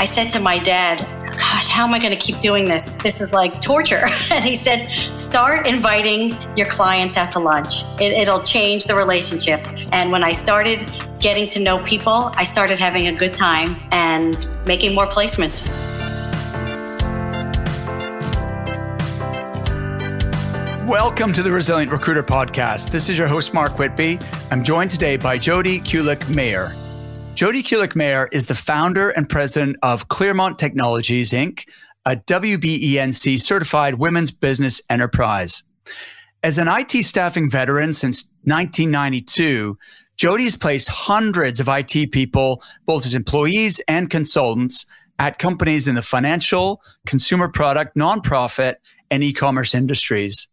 I said to my dad, Gosh, how am I going to keep doing this? This is like torture. And he said, Start inviting your clients out to lunch. It, it'll change the relationship. And when I started getting to know people, I started having a good time and making more placements. Welcome to the Resilient Recruiter Podcast. This is your host, Mark Whitby. I'm joined today by Jody Kulik Mayer. Jody Kulik Mayer is the founder and president of Clearmont Technologies, Inc., a WBENC certified women's business enterprise. As an IT staffing veteran since 1992, Jody has placed hundreds of IT people, both as employees and consultants, at companies in the financial, consumer product, nonprofit, and e commerce industries.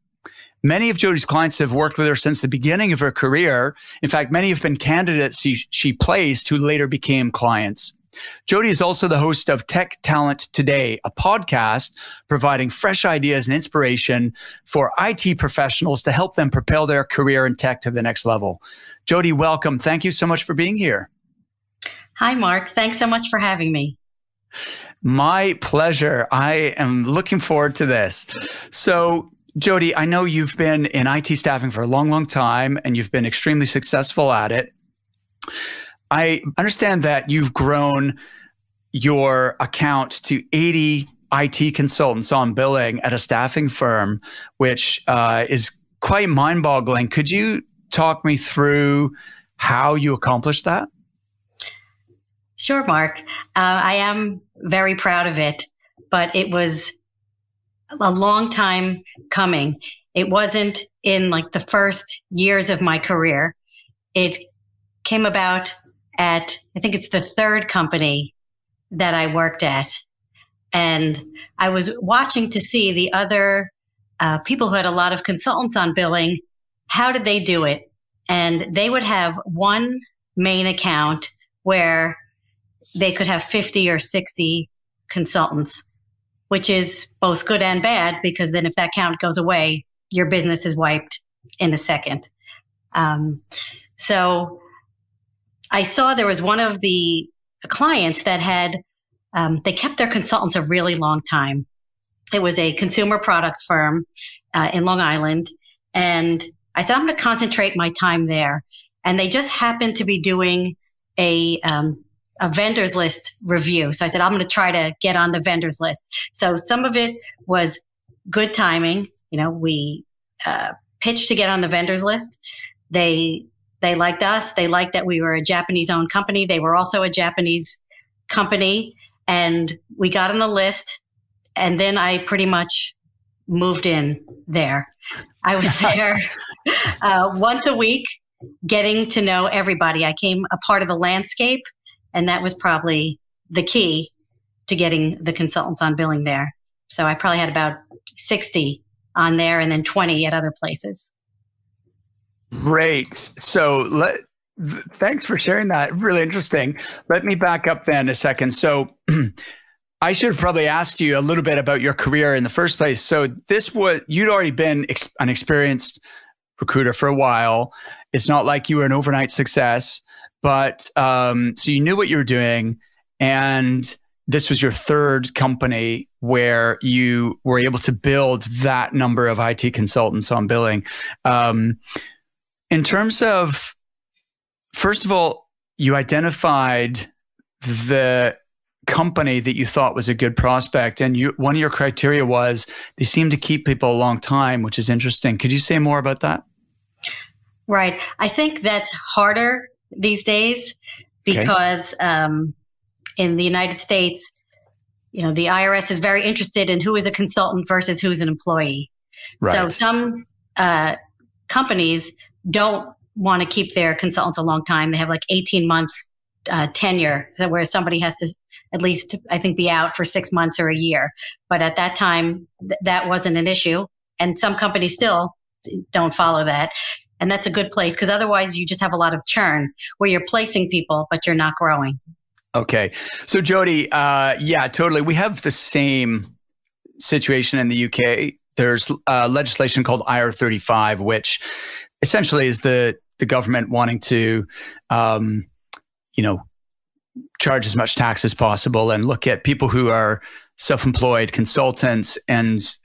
Many of Jody's clients have worked with her since the beginning of her career. In fact, many have been candidates she, she placed who later became clients. Jody is also the host of Tech Talent Today, a podcast providing fresh ideas and inspiration for IT professionals to help them propel their career in tech to the next level. Jody, welcome. Thank you so much for being here. Hi, Mark. Thanks so much for having me. My pleasure. I am looking forward to this. So, Jody, I know you've been in IT staffing for a long, long time and you've been extremely successful at it. I understand that you've grown your account to 80 IT consultants on billing at a staffing firm, which uh, is quite mind boggling. Could you talk me through how you accomplished that? Sure, Mark. Uh, I am very proud of it, but it was a long time coming. It wasn't in like the first years of my career. It came about at, I think it's the third company that I worked at. And I was watching to see the other uh, people who had a lot of consultants on billing. How did they do it? And they would have one main account where they could have 50 or 60 consultants which is both good and bad because then if that count goes away, your business is wiped in a second. Um, so I saw there was one of the clients that had, um, they kept their consultants a really long time. It was a consumer products firm uh, in Long Island. And I said, I'm going to concentrate my time there. And they just happened to be doing a um, a vendors list review. So I said, I'm going to try to get on the vendors list. So some of it was good timing. You know, we uh, pitched to get on the vendors list. They they liked us. They liked that we were a Japanese owned company. They were also a Japanese company, and we got on the list. And then I pretty much moved in there. I was there uh, once a week, getting to know everybody. I came a part of the landscape and that was probably the key to getting the consultants on billing there. So I probably had about 60 on there and then 20 at other places. Great. So let, thanks for sharing that. Really interesting. Let me back up then a second. So I should have probably asked you a little bit about your career in the first place. So this was you'd already been ex- an experienced recruiter for a while. It's not like you were an overnight success. But um, so you knew what you were doing, and this was your third company where you were able to build that number of IT consultants on billing. Um, in terms of, first of all, you identified the company that you thought was a good prospect and you one of your criteria was they seem to keep people a long time which is interesting. Could you say more about that? Right. I think that's harder these days because okay. um, in the United States, you know, the IRS is very interested in who is a consultant versus who's an employee. Right. So some uh, companies don't want to keep their consultants a long time. They have like 18 months uh, tenure where somebody has to at least, I think, be out for six months or a year. But at that time, th- that wasn't an issue. And some companies still don't follow that. And that's a good place because otherwise you just have a lot of churn where you're placing people, but you're not growing. Okay. So, Jody, uh, yeah, totally. We have the same situation in the UK. There's uh, legislation called IR 35, which essentially is the, the government wanting to, um, you know, charge as much tax as possible and look at people who are self-employed consultants and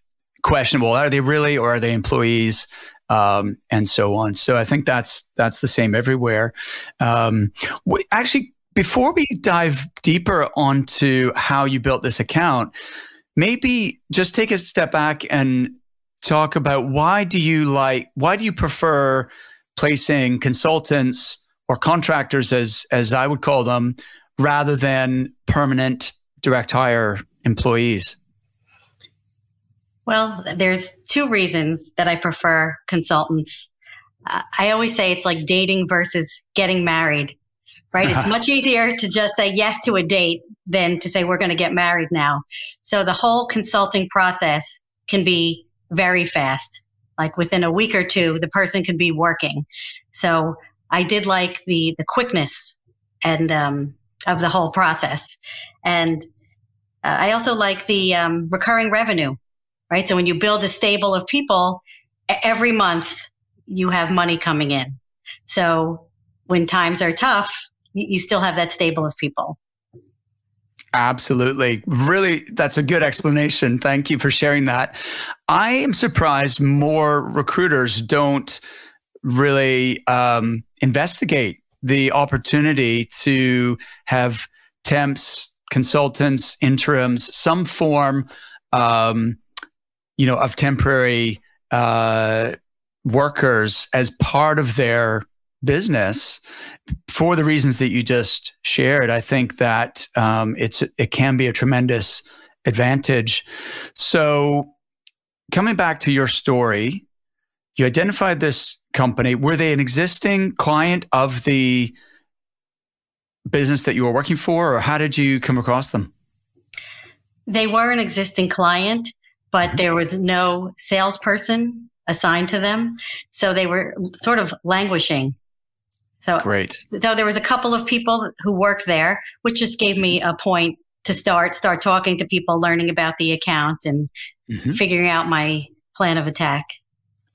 questionable are they really or are they employees um, and so on so i think that's that's the same everywhere um, we, actually before we dive deeper onto how you built this account maybe just take a step back and talk about why do you like why do you prefer placing consultants or contractors as as I would call them rather than permanent direct hire employees? Well, there's two reasons that I prefer consultants. Uh, I always say it's like dating versus getting married, right? it's much easier to just say yes to a date than to say we're going to get married now. So the whole consulting process can be very fast. Like within a week or two, the person can be working. So I did like the the quickness and um, of the whole process, and uh, I also like the um, recurring revenue. Right. So when you build a stable of people, every month you have money coming in. So when times are tough, you still have that stable of people. Absolutely. Really, that's a good explanation. Thank you for sharing that. I am surprised more recruiters don't really um, investigate the opportunity to have temps, consultants, interims, some form, um, you know, of temporary uh, workers as part of their business for the reasons that you just shared. I think that um, it's it can be a tremendous advantage. So, coming back to your story, you identified this company. Were they an existing client of the business that you were working for, or how did you come across them? They were an existing client, but there was no salesperson assigned to them. So they were sort of languishing so great. Though there was a couple of people who worked there, which just gave me a point to start start talking to people, learning about the account, and mm-hmm. figuring out my plan of attack.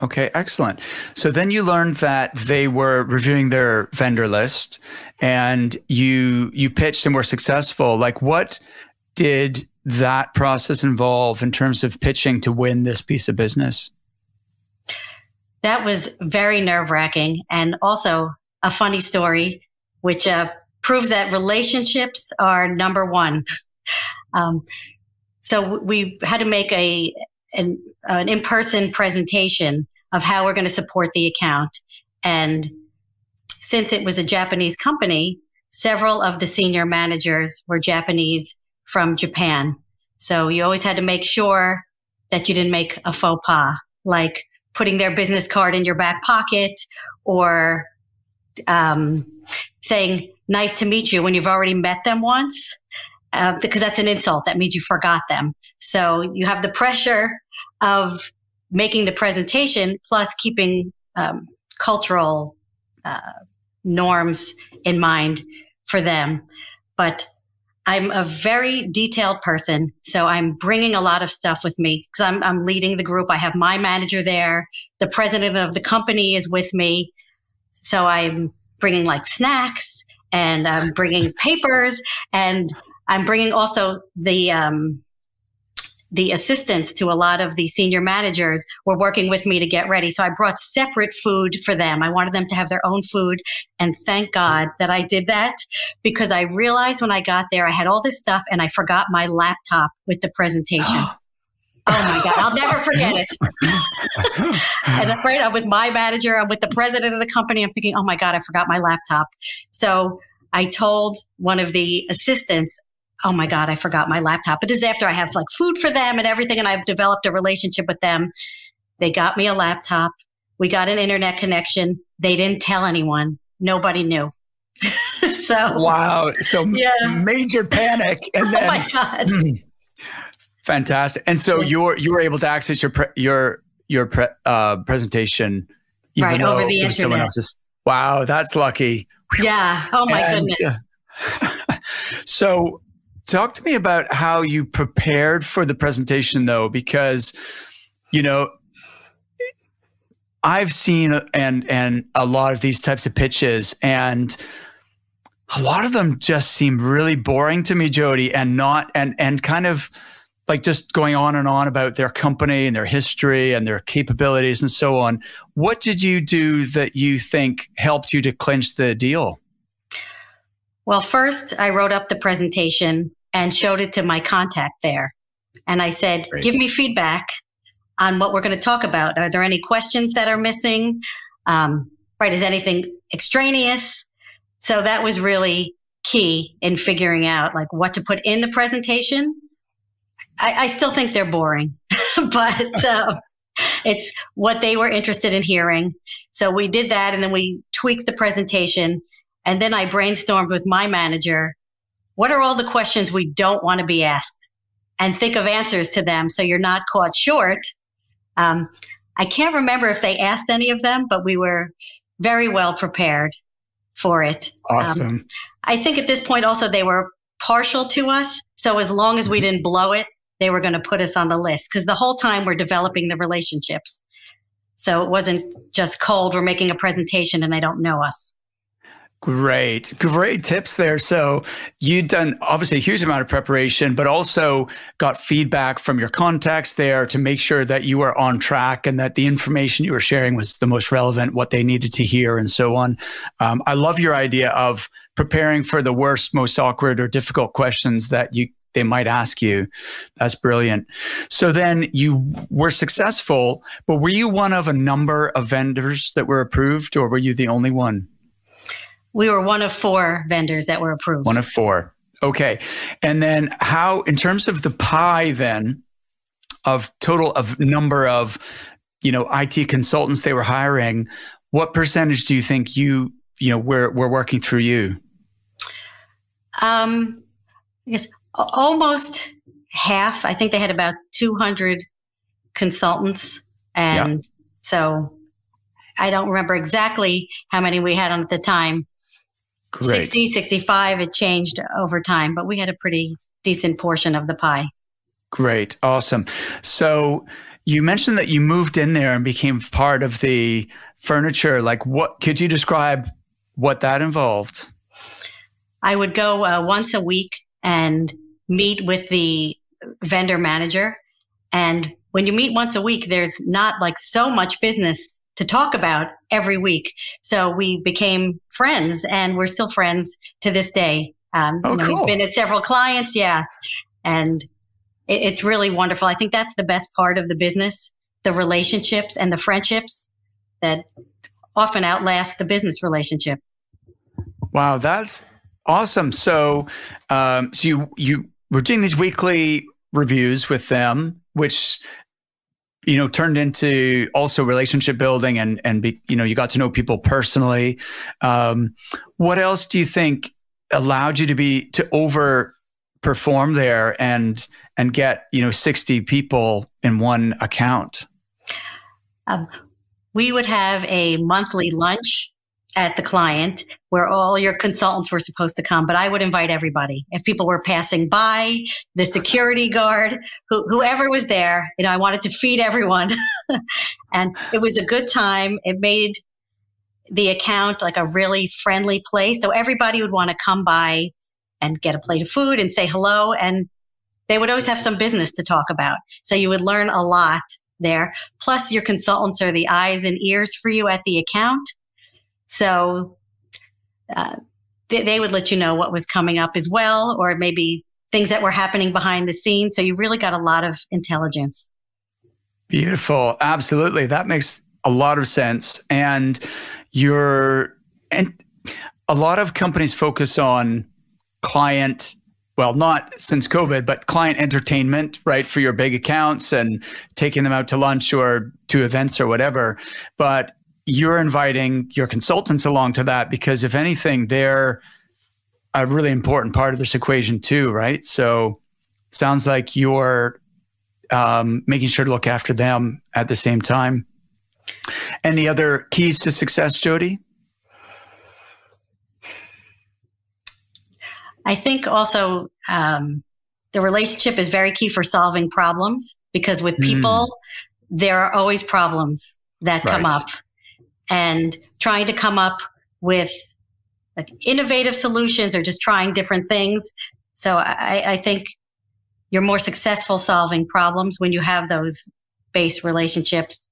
Okay, excellent. So then you learned that they were reviewing their vendor list, and you you pitched and were successful. Like, what did that process involve in terms of pitching to win this piece of business? That was very nerve wracking, and also a funny story, which uh, proves that relationships are number one. Um, so we had to make a an, an in person presentation of how we're going to support the account, and since it was a Japanese company, several of the senior managers were Japanese from Japan. So you always had to make sure that you didn't make a faux pas, like putting their business card in your back pocket or um, saying nice to meet you when you've already met them once, uh, because that's an insult. That means you forgot them. So you have the pressure of making the presentation plus keeping um, cultural uh, norms in mind for them. But I'm a very detailed person, so I'm bringing a lot of stuff with me because I'm, I'm leading the group. I have my manager there. The president of the company is with me. So I'm bringing like snacks and I'm bringing papers and I'm bringing also the, um, the assistants to a lot of the senior managers were working with me to get ready. So I brought separate food for them. I wanted them to have their own food. And thank God that I did that because I realized when I got there, I had all this stuff and I forgot my laptop with the presentation. Oh my God, I'll never forget it. and I'm right, I'm with my manager, I'm with the president of the company. I'm thinking, oh my God, I forgot my laptop. So I told one of the assistants, oh my God, I forgot my laptop. But this is after I have like food for them and everything, and I've developed a relationship with them. They got me a laptop. We got an internet connection. They didn't tell anyone. Nobody knew. so wow. So yeah. major panic. And then, oh my God. Fantastic. And so yeah. you're you were able to access your pre, your your pre, uh, presentation right over the internet. Someone else's. Wow, that's lucky. Yeah. Oh my and, goodness. Uh, so, talk to me about how you prepared for the presentation, though, because you know I've seen and and a lot of these types of pitches, and A lot of them just seem really boring to me, Jody, and not and and kind of like just going on and on about their company and their history and their capabilities and so on. What did you do that you think helped you to clinch the deal? Well, first, I wrote up the presentation and showed it to my contact there. And I said, Great. give me feedback on what we're going to talk about. Are there any questions that are missing? Um, right? Is anything extraneous? So that was really key in figuring out like what to put in the presentation I, I still think they're boring, but um, it's what they were interested in hearing. So we did that and then we tweaked the presentation. And then I brainstormed with my manager what are all the questions we don't want to be asked? And think of answers to them so you're not caught short. Um, I can't remember if they asked any of them, but we were very well prepared for it. Um, awesome. Um, I think at this point also they were partial to us. So as long as we mm-hmm. didn't blow it, they were going to put us on the list because the whole time we're developing the relationships. So it wasn't just cold, we're making a presentation and they don't know us. Great, great tips there. So you'd done obviously a huge amount of preparation, but also got feedback from your contacts there to make sure that you were on track and that the information you were sharing was the most relevant, what they needed to hear, and so on. Um, I love your idea of preparing for the worst, most awkward or difficult questions that you they might ask you. That's brilliant. So then you were successful, but were you one of a number of vendors that were approved or were you the only one? We were one of four vendors that were approved. One of four. Okay. And then how, in terms of the pie then of total of number of, you know, IT consultants they were hiring, what percentage do you think you, you know, were, were working through you? Um, I guess almost half. I think they had about 200 consultants. And yeah. so I don't remember exactly how many we had on at the time. Great. 60, 65, it changed over time, but we had a pretty decent portion of the pie. Great. Awesome. So you mentioned that you moved in there and became part of the furniture. Like, what could you describe what that involved? I would go uh, once a week and meet with the vendor manager. And when you meet once a week, there's not like so much business to talk about every week. So we became friends and we're still friends to this day. Um, oh, you know, cool. He's been at several clients, yes. And it, it's really wonderful. I think that's the best part of the business the relationships and the friendships that often outlast the business relationship. Wow, that's awesome. So, um, so you you we're doing these weekly reviews with them, which you know turned into also relationship building and and be, you know you got to know people personally. Um, what else do you think allowed you to be to over perform there and and get you know 60 people in one account um, we would have a monthly lunch at the client where all your consultants were supposed to come, but I would invite everybody. If people were passing by, the security guard, who, whoever was there, you know, I wanted to feed everyone. and it was a good time. It made the account like a really friendly place. So everybody would want to come by and get a plate of food and say hello. And they would always have some business to talk about. So you would learn a lot there. Plus, your consultants are the eyes and ears for you at the account. So uh, they, they would let you know what was coming up as well, or maybe things that were happening behind the scenes. So you really got a lot of intelligence. Beautiful. Absolutely. That makes a lot of sense. And you're, and a lot of companies focus on client well, not since COVID, but client entertainment, right, for your big accounts and taking them out to lunch or to events or whatever. But you're inviting your consultants along to that because if anything, they're a really important part of this equation too, right? So sounds like you're um, making sure to look after them at the same time. Any other keys to success, Jody? I think also um, the relationship is very key for solving problems because with people, mm. there are always problems that right. come up and trying to come up with like innovative solutions or just trying different things. So I, I think you're more successful solving problems when you have those base relationships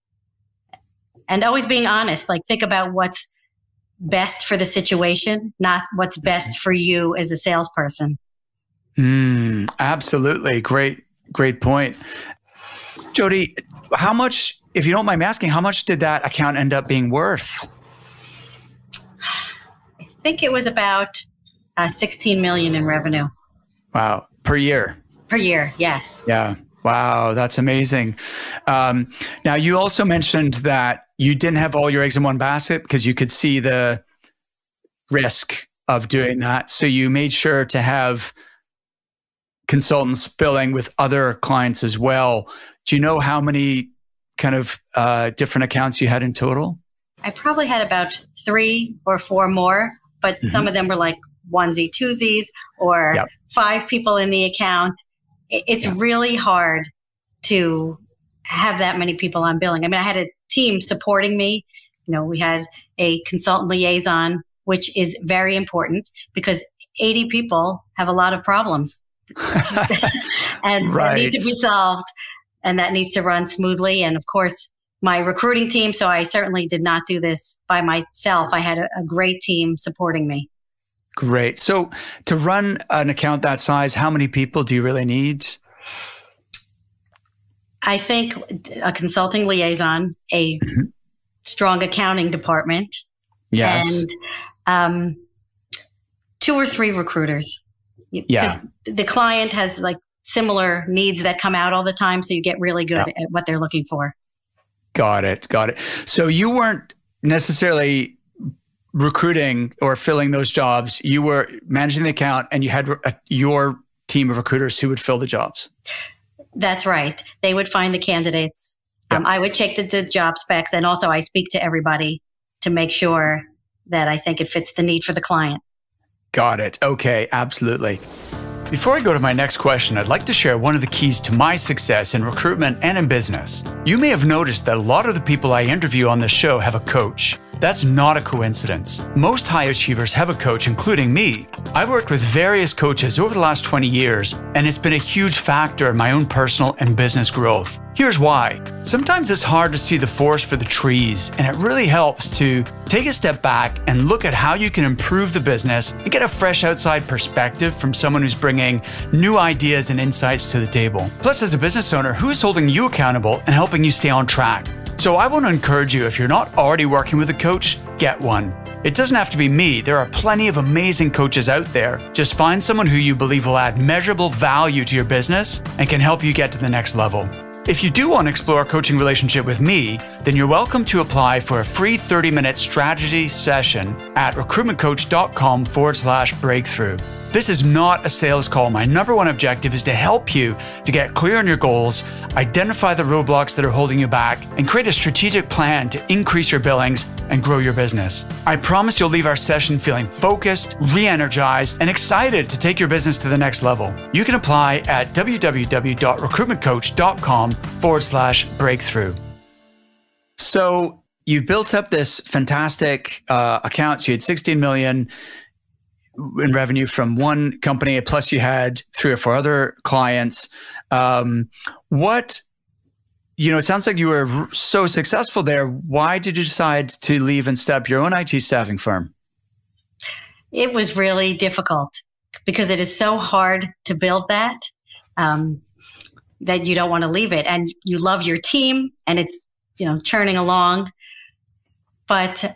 and always being honest. Like think about what's best for the situation, not what's best for you as a salesperson. Mm, absolutely. Great, great point. Jody, how much, if you don't mind me asking, how much did that account end up being worth? I think it was about uh, 16 million in revenue. Wow. Per year. Per year. Yes. Yeah. Wow. That's amazing. Um, now you also mentioned that you didn't have all your eggs in one basket because you could see the risk of doing that. So you made sure to have consultants billing with other clients as well. Do you know how many kind of uh, different accounts you had in total? I probably had about three or four more, but mm-hmm. some of them were like onesie twosies or yep. five people in the account. It's yep. really hard to have that many people on billing. I mean, I had a team supporting me. You know, we had a consultant liaison, which is very important because 80 people have a lot of problems and right. need to be solved and that needs to run smoothly. And of course, my recruiting team. So I certainly did not do this by myself. I had a, a great team supporting me. Great. So to run an account that size, how many people do you really need? I think a consulting liaison, a mm-hmm. strong accounting department, yes. and um, two or three recruiters. Yeah. The client has like similar needs that come out all the time. So you get really good yeah. at what they're looking for. Got it. Got it. So you weren't necessarily recruiting or filling those jobs. You were managing the account and you had a, uh, your team of recruiters who would fill the jobs. That's right. They would find the candidates. Um, I would check the, the job specs and also I speak to everybody to make sure that I think it fits the need for the client. Got it. Okay. Absolutely. Before I go to my next question, I'd like to share one of the keys to my success in recruitment and in business. You may have noticed that a lot of the people I interview on this show have a coach. That's not a coincidence. Most high achievers have a coach, including me. I've worked with various coaches over the last 20 years, and it's been a huge factor in my own personal and business growth. Here's why. Sometimes it's hard to see the forest for the trees, and it really helps to take a step back and look at how you can improve the business and get a fresh outside perspective from someone who's bringing new ideas and insights to the table. Plus, as a business owner, who is holding you accountable and helping you stay on track? So I want to encourage you if you're not already working with a coach, get one. It doesn't have to be me. There are plenty of amazing coaches out there. Just find someone who you believe will add measurable value to your business and can help you get to the next level. If you do want to explore a coaching relationship with me, then you're welcome to apply for a free 30 minute strategy session at recruitmentcoach.com forward slash breakthrough. This is not a sales call. My number one objective is to help you to get clear on your goals, identify the roadblocks that are holding you back, and create a strategic plan to increase your billings and grow your business. I promise you'll leave our session feeling focused, re energized, and excited to take your business to the next level. You can apply at www.recruitmentcoach.com forward slash breakthrough. So, you built up this fantastic uh, account. So you had 16 million in revenue from one company, plus you had three or four other clients. Um, what, you know, it sounds like you were so successful there. Why did you decide to leave and step your own IT staffing firm? It was really difficult because it is so hard to build that um, that you don't want to leave it, and you love your team, and it's you know churning along, but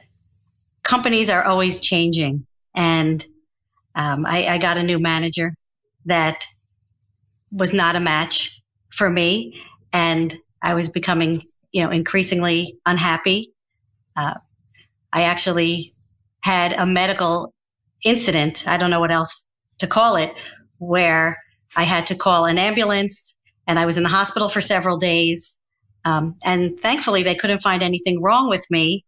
companies are always changing and um, I, I got a new manager that was not a match for me, and I was becoming, you know, increasingly unhappy. Uh, I actually had a medical incident. I don't know what else to call it, where I had to call an ambulance, and I was in the hospital for several days. Um, and thankfully, they couldn't find anything wrong with me.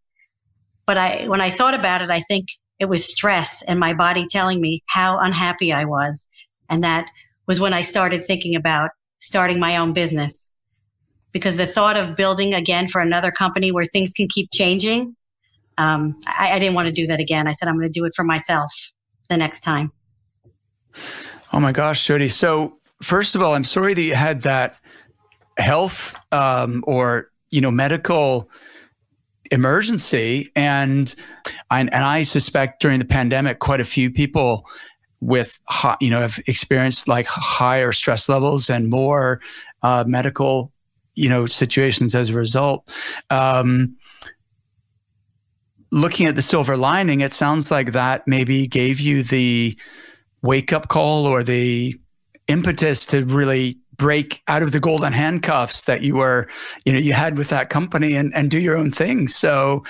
But I, when I thought about it, I think it was stress and my body telling me how unhappy I was. And that was when I started thinking about starting my own business. Because the thought of building again for another company where things can keep changing um, I, I didn't want to do that again. I said, I'm going to do it for myself the next time. Oh my gosh, Jody. So, first of all, I'm sorry that you had that health um, or, you know, medical emergency. And, and I suspect during the pandemic, quite a few people with high, you know have experienced like higher stress levels and more uh, medical you know situations as a result um, looking at the silver lining it sounds like that maybe gave you the wake up call or the impetus to really break out of the golden handcuffs that you were you know you had with that company and and do your own thing so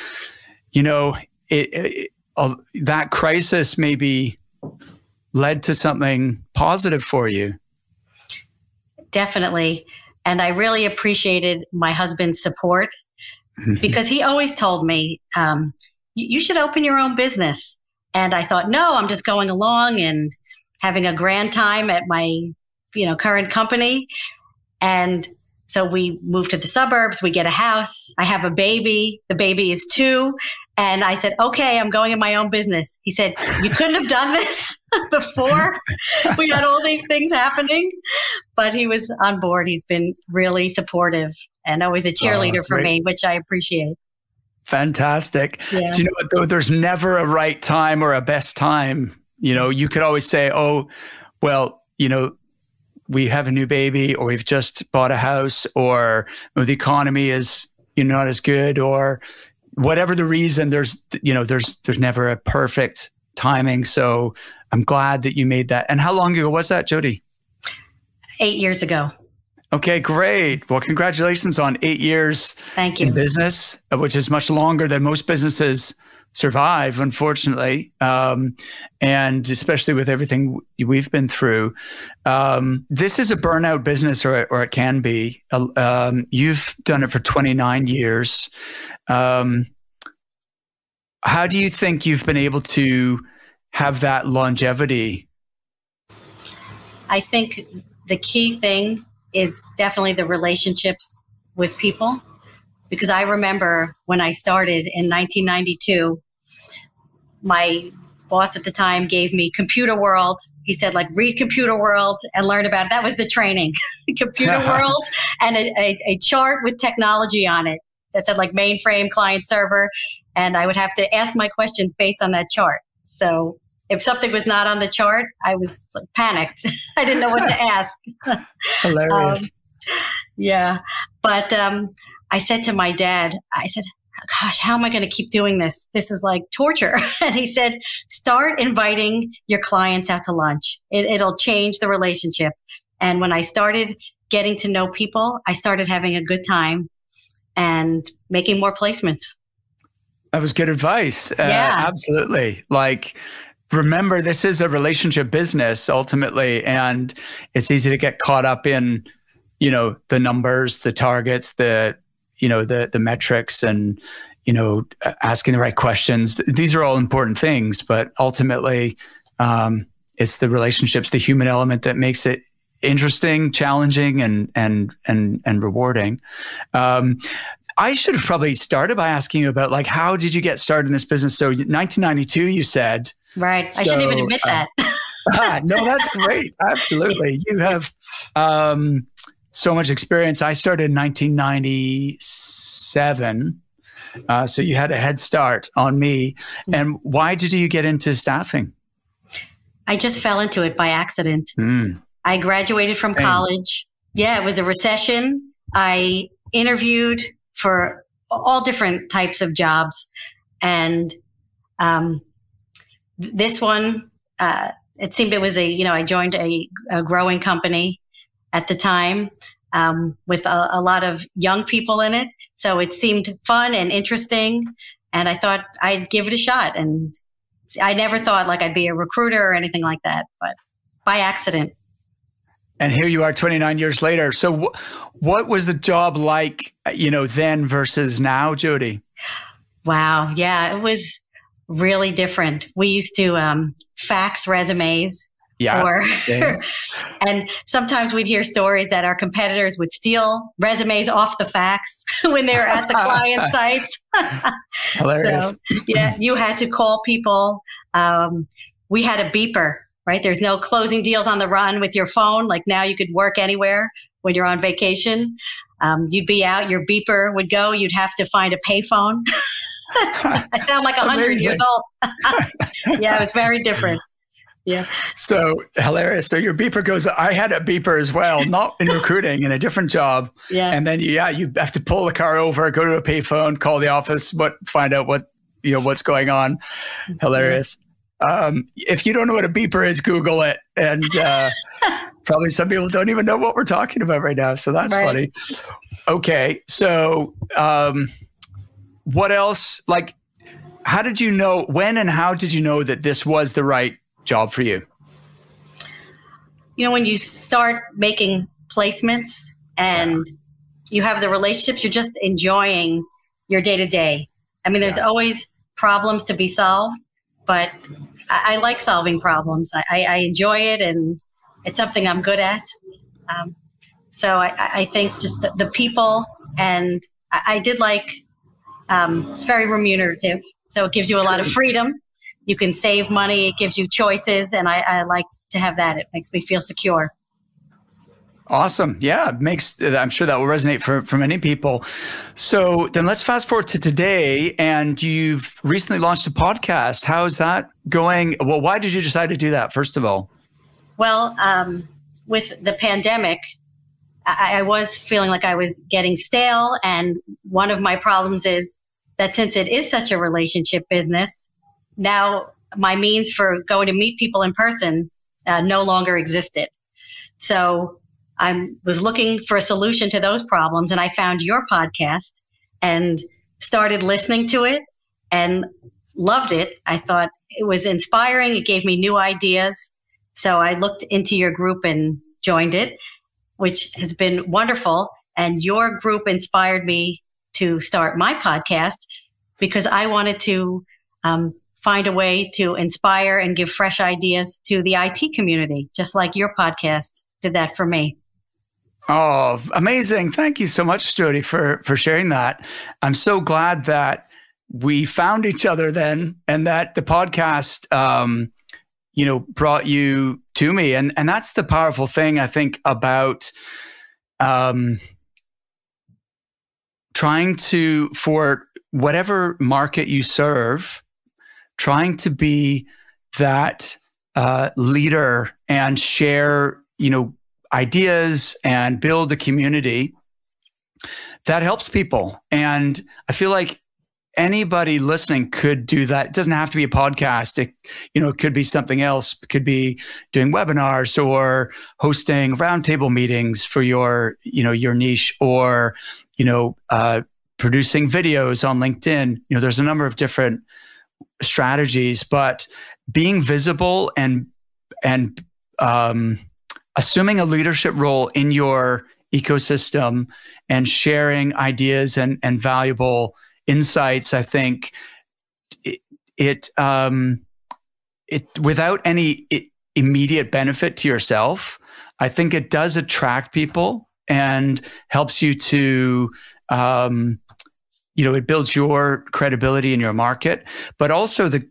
you know it, it uh, that crisis maybe led to something positive for you. Definitely. And I really appreciated my husband's support because he always told me, um, you should open your own business. And I thought, no, I'm just going along and having a grand time at my, you know, current company. And so we move to the suburbs, we get a house, I have a baby, the baby is two. And I said, okay, I'm going in my own business. He said, you couldn't have done this. before we had all these things happening. But he was on board. He's been really supportive and always a oh, cheerleader oh, for me, which I appreciate. Fantastic. Yeah. Do you know what, though? There's never a right time or a best time. You know, you could always say, oh, well, you know, we have a new baby or we've just bought a house or the economy is you know, not as good or whatever the reason there's you know there's there's never a perfect timing so I'm glad that you made that. And how long ago was that, Jody? Eight years ago. Okay, great. Well, congratulations on eight years Thank you. in business, which is much longer than most businesses survive, unfortunately. Um, and especially with everything we've been through. Um, this is a burnout business, or, or it can be. Um, you've done it for 29 years. Um, how do you think you've been able to have that longevity? I think the key thing is definitely the relationships with people. Because I remember when I started in 1992, my boss at the time gave me Computer World. He said, like, read Computer World and learn about it. That was the training, Computer World, and a, a, a chart with technology on it that said, like, mainframe, client server. And I would have to ask my questions based on that chart. So if something was not on the chart, I was like, panicked. I didn't know what to ask. Hilarious. Um, yeah. But um, I said to my dad, I said, gosh, how am I going to keep doing this? This is like torture. and he said, start inviting your clients out to lunch. It, it'll change the relationship. And when I started getting to know people, I started having a good time and making more placements. That was good advice. Uh, yeah. Absolutely. Like, remember this is a relationship business ultimately and it's easy to get caught up in you know the numbers the targets the you know the the metrics and you know asking the right questions these are all important things but ultimately um, it's the relationships the human element that makes it interesting challenging and and and and rewarding um, I should have probably started by asking you about like how did you get started in this business? So 1992, you said, Right. So, I shouldn't even admit uh, that. ah, no, that's great. Absolutely. You have um, so much experience. I started in 1997. Uh, so you had a head start on me. Mm. And why did you get into staffing? I just fell into it by accident. Mm. I graduated from Same. college. Yeah, it was a recession. I interviewed for all different types of jobs. And um, this one, uh, it seemed it was a, you know, I joined a, a growing company at the time um, with a, a, lot of young people in it. So it seemed fun and interesting. And I thought I'd give it a shot. And I never thought like I'd be a recruiter or anything like that, but by accident. And here you are 29 years later. So w- what was the job like, you know, then versus now, Jody? Wow. Yeah, it was really different. We used to um, fax resumes Yeah. Or, and sometimes we'd hear stories that our competitors would steal resumes off the fax when they were at the client sites. Hilarious. So, yeah, you had to call people. Um, we had a beeper, right? There's no closing deals on the run with your phone. Like now you could work anywhere when you're on vacation. Um, you'd be out, your beeper would go, you'd have to find a payphone. I sound like a hundred years old. yeah, it was very different. Yeah. So hilarious. So your beeper goes. I had a beeper as well, not in recruiting, in a different job. Yeah. And then yeah, you have to pull the car over, go to a payphone, call the office, but find out what you know what's going on. Hilarious. Um, if you don't know what a beeper is, Google it. And uh, probably some people don't even know what we're talking about right now. So that's right. funny. Okay. So um, what else? Like, how did you know when and how did you know that this was the right job for you? You know, when you start making placements and you have the relationships, you're just enjoying your day to day. I mean, there's yeah. always problems to be solved, but I, I like solving problems. I, I, enjoy it, and it's something I'm good at. Um, so I, I, think just the, the people, and I, did like um, it's very remunerative. So it gives you a lot of freedom you can save money. It gives you choices, and I, I like to have that. It makes me feel secure. Awesome. Yeah, makes I'm sure that will resonate for, for many people. So then let's fast forward to today and you've recently launched a podcast. How is that going? Well, why did you decide to do that, first of all? Well, um, with the pandemic, I, I was feeling like I was getting stale. And one of my problems is that since it is such a relationship business, now my means for going to meet people in person uh, no longer existed. So I was looking for a solution to those problems, and I found your podcast and started listening to it and loved it. I thought it was inspiring. It gave me new ideas. So I looked into your group and joined it, which has been wonderful. And your group inspired me to start my podcast because I wanted to um, find a way to inspire and give fresh ideas to the IT community, just like your podcast did that for me. Oh, amazing. Thank you so much, Jody, for, for sharing that. I'm so glad that we found each other then and that the podcast, um, you know, brought you to me. And, and that's the powerful thing, I think, about, um, trying to, for whatever market you serve, trying to be that uh, leader and share, you know, ideas and build a community that helps people. And I feel like anybody listening could do that. It doesn't have to be a podcast. It, you know, it could be something else. It could be doing webinars or hosting roundtable meetings for your, you know, your niche or, you know, uh, producing videos on LinkedIn. You know, there's a number of different strategies, but being visible and and um, assuming a leadership role in your ecosystem and sharing ideas and and valuable insights, I think it, it um, it without any it, immediate benefit to yourself, I think it does attract people and helps you to um, you know, it builds your credibility in your market, but also the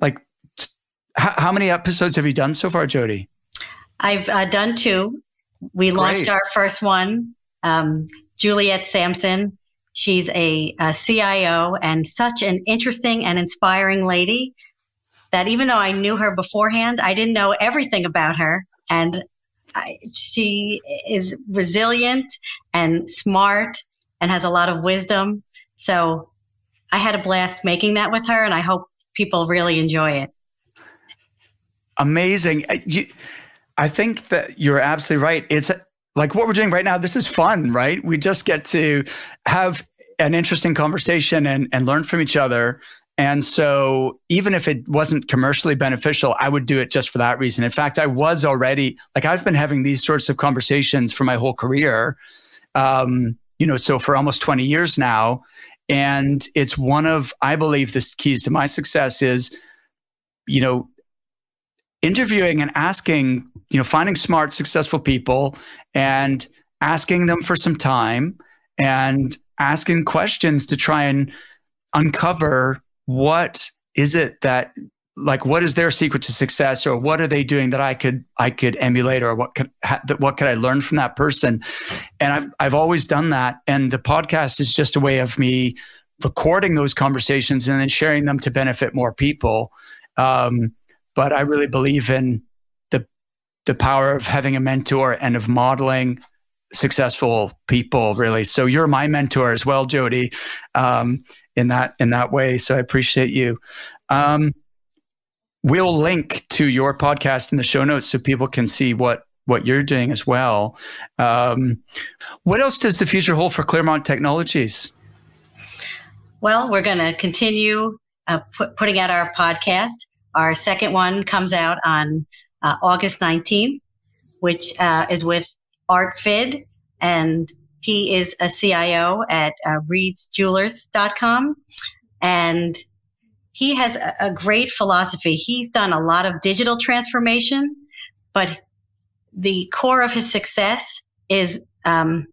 like. T- how, how many episodes have you done so far, Jody? I've uh, done two. We Great. launched our first one. Um, Juliet Sampson. She's a, a CIO and such an interesting and inspiring lady that even though I knew her beforehand, I didn't know everything about her. And I, she is resilient and smart and has a lot of wisdom. So I had a blast making that with her, and I hope people really enjoy it. Amazing. Uh, you, I think that you're absolutely right. It's like what we're doing right now. This is fun, right? We just get to have an interesting conversation and, and learn from each other. And so, even if it wasn't commercially beneficial, I would do it just for that reason. In fact, I was already like, I've been having these sorts of conversations for my whole career. Um, you know, so for almost 20 years now. And it's one of, I believe, the keys to my success is, you know, interviewing and asking, you know, finding smart, successful people and asking them for some time and asking questions to try and uncover what is it that like what is their secret to success or what are they doing that I could I could emulate or what could ha, what could I learn from that person? And I've I've always done that. And the podcast is just a way of me recording those conversations and then sharing them to benefit more people. Um, but I really believe in the the power of having a mentor and of modeling successful people really. So you're my mentor as well Jody um, in that in that way. So I appreciate you. Um, we'll link to your podcast in the show notes so people can see what what you're doing as well. Um, what else does the future hold for Clearmont Technologies? Well, we're going to continue uh, put, putting out our podcast. Our second one comes out on uh, August 19th, which uh, is with Art Fid, and he is a CIO at uh, reedsjewelers.com. And he has a, a great philosophy. He's done a lot of digital transformation, but the core of his success is um,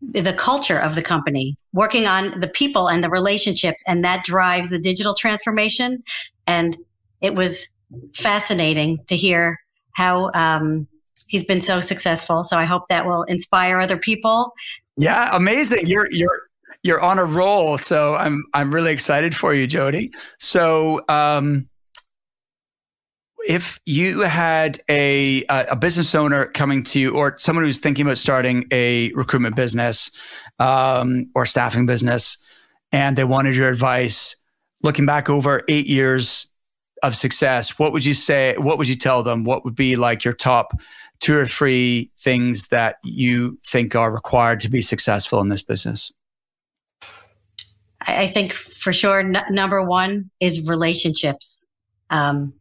the culture of the company, working on the people and the relationships, and that drives the digital transformation. And it was fascinating to hear how um, he's been so successful. So I hope that will inspire other people. Yeah, amazing. You're you're you're on a roll. So I'm I'm really excited for you, Jody. So um, if you had a a business owner coming to you, or someone who's thinking about starting a recruitment business um, or staffing business, and they wanted your advice, looking back over eight years of success, what would you say? What would you tell them? What would be like your top two or three things that you think are required to be successful in this business? I think for sure, n- number one is relationships. Um,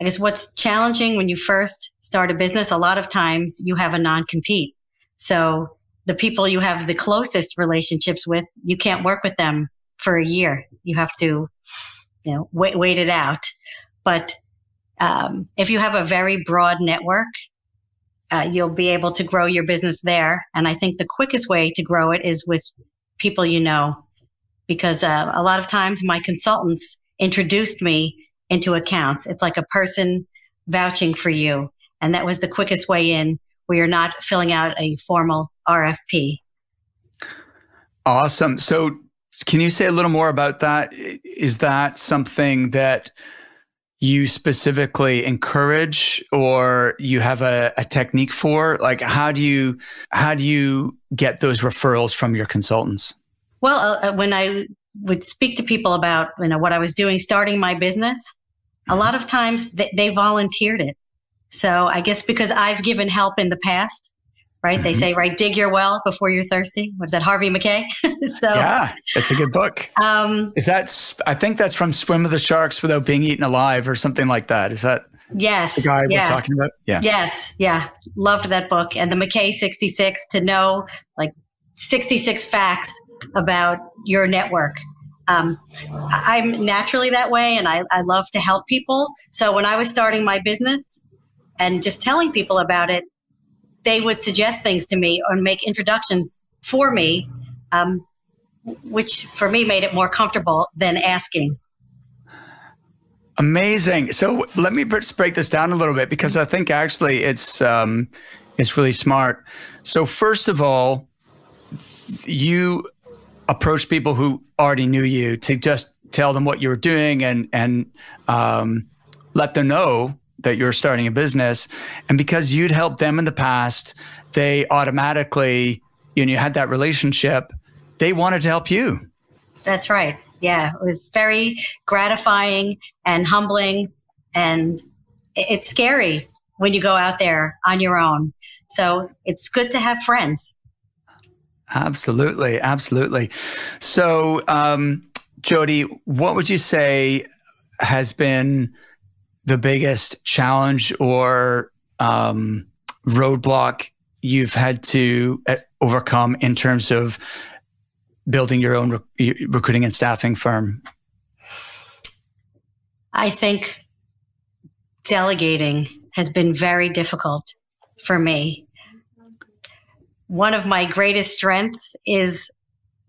I guess what's challenging when you first start a business, a lot of times you have a non compete. So the people you have the closest relationships with, you can't work with them for a year. You have to, you know, wait, wait it out. But um, if you have a very broad network, uh, you'll be able to grow your business there. And I think the quickest way to grow it is with people you know because uh, a lot of times my consultants introduced me into accounts. It's like a person vouching for you. And that was the quickest way in where you're not filling out a formal RFP. Awesome. So, can you say a little more about that? Is that something that you specifically encourage or you have a, a technique for? Like, how do you how do you get those referrals from your consultants? Well, uh, uh, when I would speak to people about you know what I was doing, starting my business, a lot of times they, they volunteered it. So I guess because I've given help in the past, right? Mm-hmm. They say, right, dig your well before you're thirsty. What is that, Harvey Mackay? so yeah, that's a good book. Um, is that? I think that's from Swim with the Sharks Without Being Eaten Alive or something like that. Is that? Yes. The guy yeah. we're talking about? Yeah. Yes. Yeah. Loved that book. And the Mackay 66 to know like 66 facts about your network. Um, I'm naturally that way and I, I love to help people. So when I was starting my business and just telling people about it, they would suggest things to me or make introductions for me, um, which for me made it more comfortable than asking. Amazing. So let me break this down a little bit because I think actually it's um, it's really smart. So first of all, you approach people who already knew you to just tell them what you were doing and and um, let them know that you're starting a business. And because you'd helped them in the past, they automatically, you know, you had that relationship. They wanted to help you. That's right. Yeah, it was very gratifying and humbling, and it's scary when you go out there on your own. So it's good to have friends. Absolutely, absolutely. So, um, Jody, what would you say has been the biggest challenge or um, roadblock you've had to uh, overcome in terms of building your own rec- recruiting and staffing firm? I think delegating has been very difficult for me. One of my greatest strengths is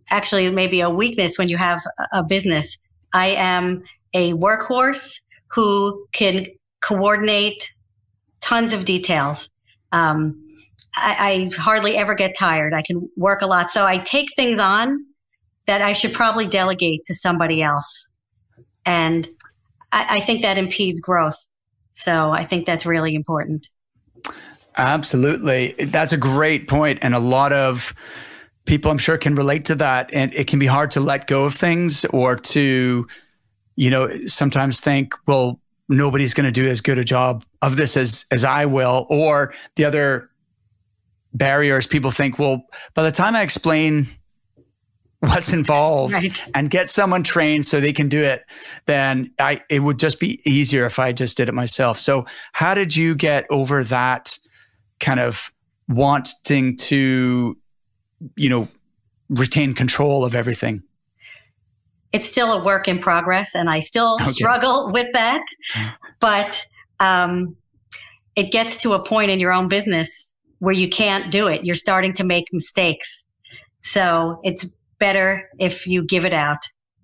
actually maybe a weakness when you have a business. I am a workhorse who can coordinate tons of details. Um, I, I, hardly ever get tired. I can work a lot. So I take things on that I should probably delegate to somebody else. And I, I think that impedes growth. So I think that's really important. Absolutely. That's a great point. And a lot of people, I'm sure, can relate to that. And it can be hard to let go of things or to, you know, sometimes think, well, nobody's going to do as good a job of this as, as I will. Or the other barriers, people think, well, by the time I explain what's involved right. and get someone trained so they can do it, then I it would just be easier if I just did it myself. So how did you get over that kind of wanting to, you know, retain control of everything? It's still a work in progress and I still okay. struggle with that. But um, it gets to a point in your own business where you can't do it. You're starting to make mistakes. So it's better if you give it out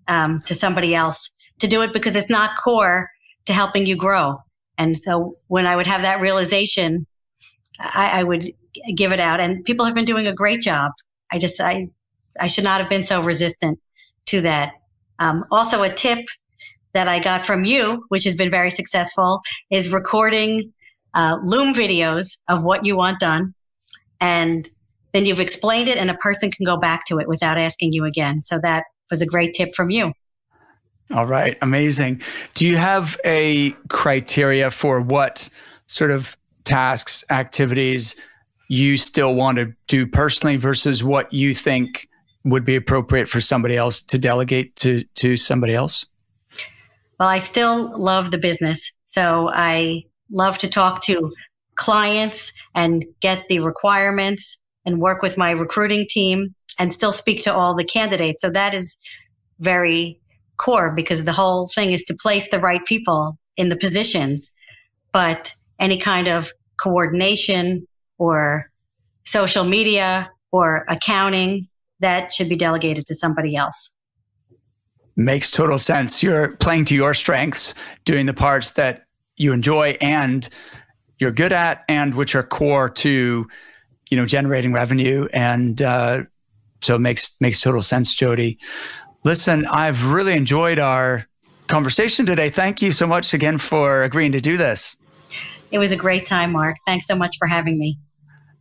um, to somebody else to do it because it's not core to helping you grow. And so when I would have that realization, I, I would give it out. And people have been doing a great job. I just, I, I should not have been so resistant to that. Um, also, a tip that I got from you, which has been very successful, is recording uh, Loom videos of what you want done and then you've explained it and a person can go back to it without asking you again. So that was a great tip from you. All right, amazing. Do you have a criteria for what sort of tasks, activities you still want to do personally versus what you think would be appropriate for somebody else to delegate to to somebody else? Well, I still love the business. So I love to talk to clients and get the requirements and work with my recruiting team and still speak to all the candidates. So that is very core because the whole thing is to place the right people in the positions. But any kind of coordination or social media or accounting, that should be delegated to somebody else. Makes total sense. You're playing to your strengths, doing the parts that you enjoy and you're good at, and which are core to you know, generating revenue. And uh, so it makes makes total sense, Jody. Listen, I've really enjoyed our conversation today. Thank you so much again for agreeing to do this. It was a great time, Mark. Thanks so much for having me.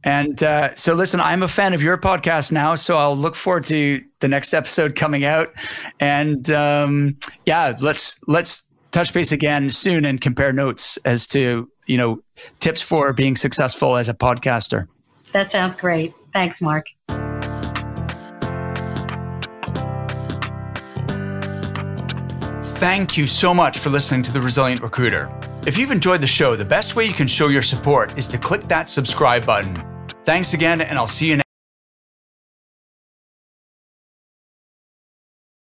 And uh, so, listen, I'm a fan of your podcast now, so I'll look forward to the next episode coming out. And um, yeah, let's let's touch base again soon and compare notes as to you know tips for being successful as a podcaster. That sounds great. Thanks, Mark. Thank you so much for listening to The Resilient Recruiter. If you've enjoyed the show, the best way you can show your support is to click that subscribe button. Thanks again, and I'll see you next